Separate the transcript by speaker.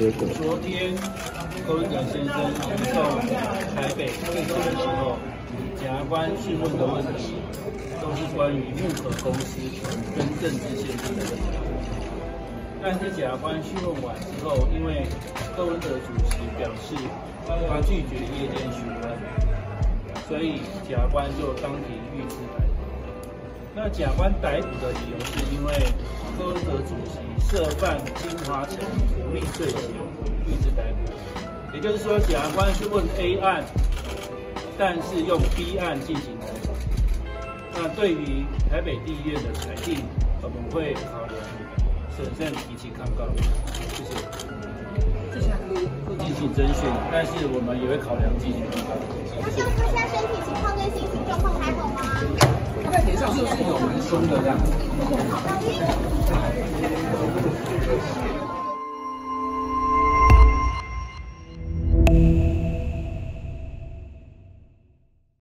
Speaker 1: 昨天柯文哲先生移送台北退休的时候，检察官讯问的问题都是关于木可公司跟政治现金的问题。但是检察官讯问完之后，因为柯文哲主席表示他拒绝夜间询问，所以检察官就当庭预知逮捕。那检察官逮捕的理由是因为柯文哲主席涉犯金华城图利罪行，预知逮捕。也就是说，检察官是问 A 案，但是用 B 案进行逮捕。那对于台北地院的裁定，我们会考量审慎提起抗告。谢谢。
Speaker 2: 谢谢。
Speaker 1: 进行侦讯，但是我们也会考量进行抗告。
Speaker 3: 他现在身体情况跟心情状况还好吗？
Speaker 2: 他在庭上是不是有蛮凶的这样？
Speaker 3: 好，老